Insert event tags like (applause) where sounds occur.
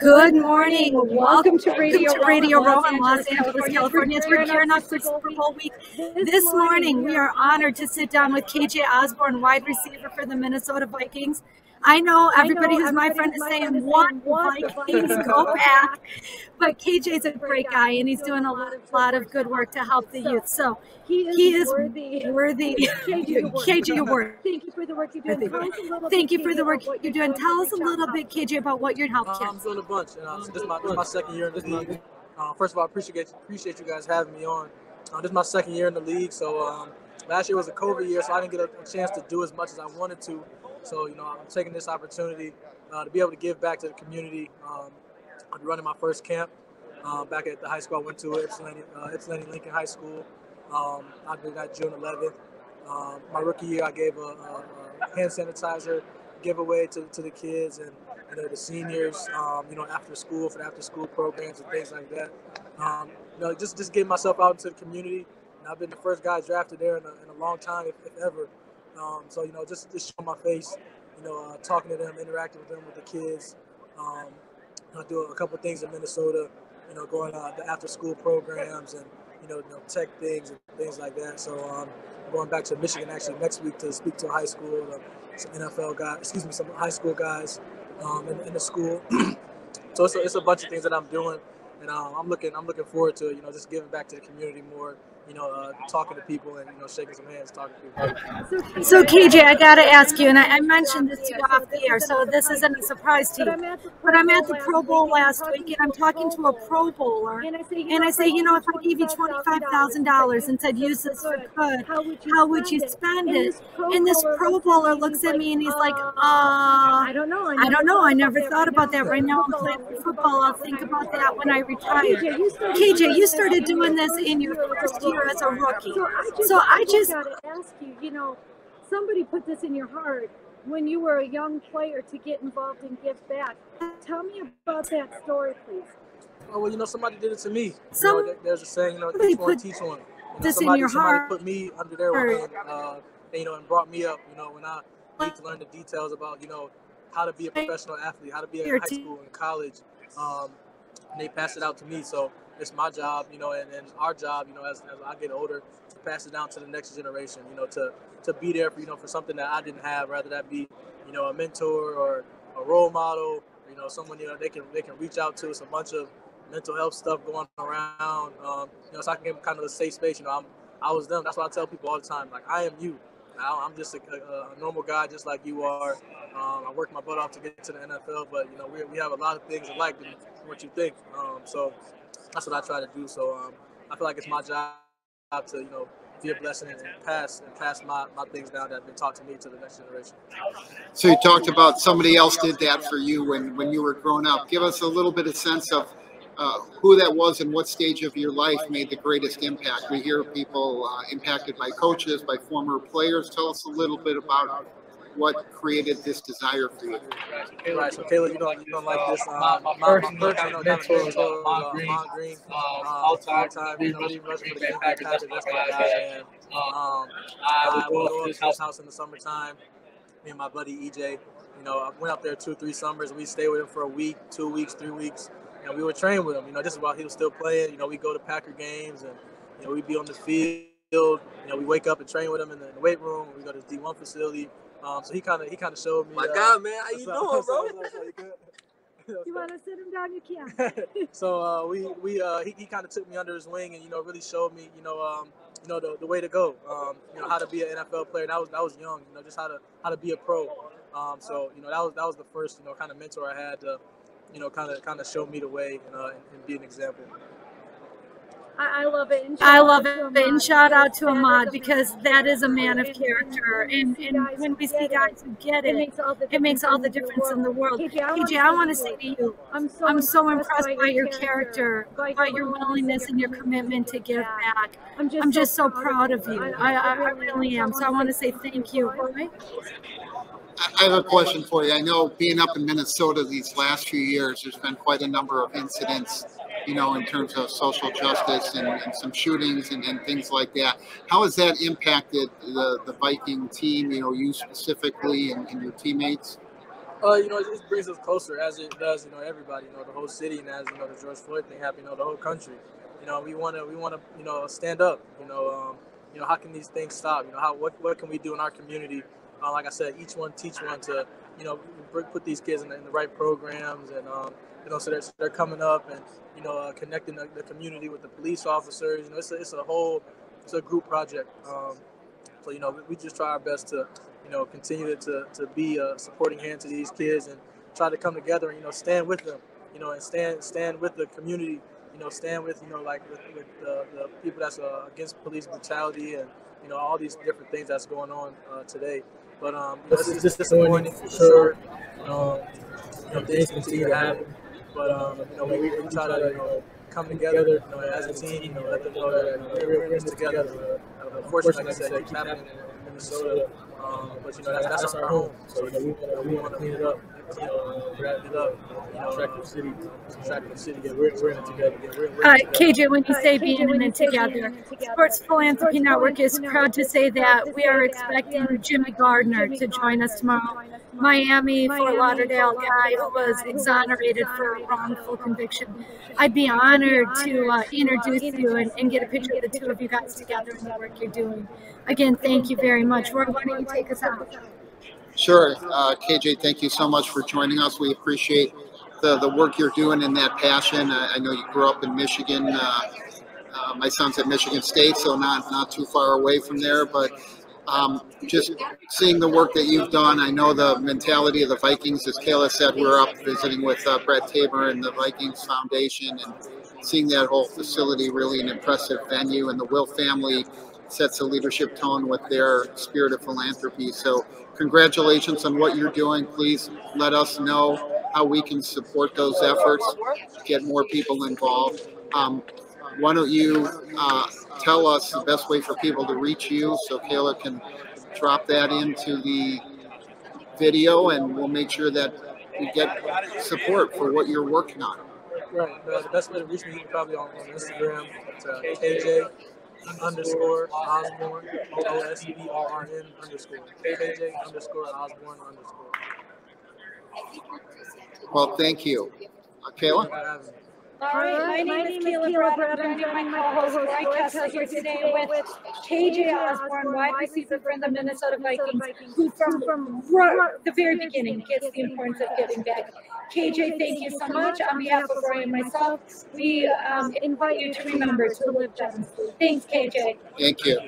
Good morning. Welcome to Radio, to Radio Row in Los Angeles, California. We're gearing up for Super Bowl week. This morning, we are honored to sit down with KJ Osborn, wide receiver for the Minnesota Vikings. I know everybody who's my friend is saying, what Vikings, go back. But KJ's a great guy, and he's doing a lot, lot of good work to help the youth. So he is, he is worthy. worthy. KJ, you're. Thank you for the work you're doing. Thank you for the work you're doing. Tell us a little bit, KJ, about what you're helping I'm doing a bunch. Uh, this, is my, this is my second year in this league. Uh, first of all, I appreciate appreciate you guys having me on. Uh, this is my second year in the league, so um, last year was a COVID year, so I didn't get a, a, chance to do as much as I wanted to. So you know, I'm taking this opportunity uh, to be able to give back to the community. Um, I'm running my first camp uh, back at the high school I went to, Ypsilanti, uh, Lincoln High School. Um, I did that June 11th. Um, my rookie year, I gave a, a, a, hand sanitizer giveaway to, to the kids and, and the seniors, um, you know, after school for the after school programs and things like that. Um, you know, just just getting myself out into the community. And I've been the first guy drafted there in a, in a long time, if, if ever. Um, so you know, just just showing my face, you know, uh, talking to them, interacting with them, with the kids. Um, I do a couple things in Minnesota, you know, going uh, the after school programs and you know, you know, tech things and things like that. So um, going back to Michigan actually next week to speak to high school, uh, some NFL guys, excuse me, some high school guys um, in, in the school. (clears throat) so it's a, it's a bunch of things that I'm doing, and um, I'm looking I'm looking forward to you know just giving back to the community more you know, uh, talking to people and you know, shaking some hands, talking to people. So, KJ, I got to ask you, and I, I, mentioned this to you off the air, so this isn't a surprise to you. But I'm at the Pro Bowl last week, and I'm talking to a Pro Bowler, and I say, you know, if I gave you twenty-five thousand dollars and said use this for good, how would you spend it? And this Pro Bowler looks at me and he's like, I don't know. I don't know. I never thought about that. Right now, I'm playing football. I'll think about that when I retire. KJ, you started doing this in your first year year as a rookie. So I just, so I just got to ask you, you know, somebody put this in your heart when you were a young player to get involved and give back. Tell me about that story, please. Oh, well, you know, somebody did it to me. Some, you know, there's a saying, you know, teach one, teach one. You know, this somebody, in your somebody heart. put me under their wing, uh, and, you know, and brought me up, you know, when I need to learn the details about, you know, how to be a professional athlete, how to be in high school and college. Um, and they pass it out to me. So it's my job, you know, and, and our job, you know, as, as I get older, to pass it down to the next generation, you know, to to be there for you know for something that I didn't have, rather that be, you know, a mentor or a role model, you know, someone you know they can they can reach out to. It's a bunch of mental health stuff going around, um, you know, so I can give them kind of a safe space. You know, I'm I was them. That's what I tell people all the time. Like I am you. Now I'm just a, a, a normal guy, just like you are. Um, I work my butt off to get to the NFL, but you know we, we have a lot of things alike than what you think. Um, so that's what I try to do. So um, I feel like it's my job to you know be a blessing and pass and pass my, my things down that have been taught to me to the next generation. So you talked about somebody else did that for you when when you were growing up. Give us a little bit of sense of uh, who that was and what stage of your life made the greatest impact. We hear people uh, impacted by coaches, by former players. Tell us a little bit about what created this desire for you? Right. So, Caleb, you know, you don't like this. Um, my, my, first, my first, you know, mentor was uh, Ahman Green. Ahman Green. Um, all time, time, you know, leading rusher for the Green Packers. That's my guy. And um, I would go up to his house in the summertime. Me and my buddy EJ. You know, I went up there two, three summers. We stayed with him for a week, two weeks, three weeks, and we would train with him. You know, this is while he was still playing. You know, we go to Packer games and you know we'd be on the field. You know, we wake up and train with him in the, in the weight room. We go to the D1 facility. Um, so he kind of he kind of showed me. My uh, God, man, how you doing, bro? you want to sit him down? You can. so uh, we we uh, he, he kind of took me under his wing and you know really showed me you know um, you know the, the way to go. Um, you know how to be an NFL player. And I was that was young. You know just how to how to be a pro. Um, so you know that was that was the first you know kind of mentor I had to you know kind of kind of show me the way and, uh, and, and be an example. I, love it. I love it. And shout out to Ahman because that is a man of character. And, and when we see guys who get it, it makes all the difference in the world. KJ, I want to say to you, I'm so impressed by your character, by your willingness and your commitment to give back. I'm just so proud of you. I, I really am. So I want to say thank you. I have a question for you. I know being up in Minnesota these last few years, there's been quite a number of incidents you know, in terms of social justice and, and some shootings and, and, things like that. How has that impacted the, the Viking team, you know, you specifically and, and your teammates? Uh, you know, it just brings us closer as it does, you know, everybody, you know, the whole city, and as you know, the George Floyd thing happened, you know, the whole country. You know, we want to, we want to, you know, stand up. You know, um, you know, how can these things stop? You know, how what what can we do in our community? Uh, like I said, each one teach one to, you know, put these kids in the, in the right programs, and um, you know, so they're, so they're coming up and you know, uh, connecting the, the, community with the police officers. You know, it's a, it's a whole, it's a group project. Um, so you know, we just try our best to, you know, continue to, to be a supporting hand to these kids and try to come together and you know stand with them. You know, and stand stand with the community. You know, stand with you know like with, with the, the people that's uh, against police brutality and you know all these different things that's going on uh, today. But um, you know, it's just disappointing for sure. Um, you know, things continue to happen, but um, you know, we, we try to you know come together, you know, as a team, you know, let them know that we're, we're together. Uh, unfortunately, like I said, it keeps happening in Minnesota. Um, but you know, that's, that's our home. So you know, we want to we want to clean it up, you know, wrap it up, you know, Tractor City, Tractor City. Yeah, we're, we're in it together. Yeah, we're, we're uh, together. KJ, when you say being in it together, Sports Philanthropy Network is proud to say that we are expecting Jimmy Gardner to join us tomorrow. Miami, Fort Lauderdale guy who was exonerated for a wrongful conviction. I'd be honored to uh, introduce you and, and, get a picture of the two of you guys together and the work you're doing. Again, thank you very much. Roy, why don't you take us out? Sure. Uh, KJ, thank you so much for joining us. We appreciate the, the work you're doing and that passion. I, I know you grew up in Michigan. Uh, uh, my son's at Michigan State, so not, not too far away from there, but um, just seeing the work that you've done, I know the mentality of the Vikings. As Kayla said, we're up visiting with uh, Brett Tabor and the Vikings Foundation, and seeing that whole facility really an impressive venue. And the Wilf family sets a leadership tone with their spirit of philanthropy. So, congratulations on what you're doing. Please let us know how we can support those efforts, get more people involved. Um, why don't you uh, tell us the best way for people to reach you so Kayla can drop that into the video and we'll make sure that we get support for what you're working on. Right. Uh, the best way to reach me is probably on, on Instagram. It's uh, KJ underscore Osborn, O S B R R N underscore. KJ underscore Osborn underscore. Well, thank you. Uh, Kayla? All right, my, name, is Kayla Brett. I'm joining my co-host Roy Kessel here today with KJ Osborn, wide receiver from the Minnesota Vikings, who from, from the very beginning gets the importance of giving back. KJ, thank you so much. On behalf of Roy and myself, we um, invite you to remember to live generously. Thanks, KJ. Thank you.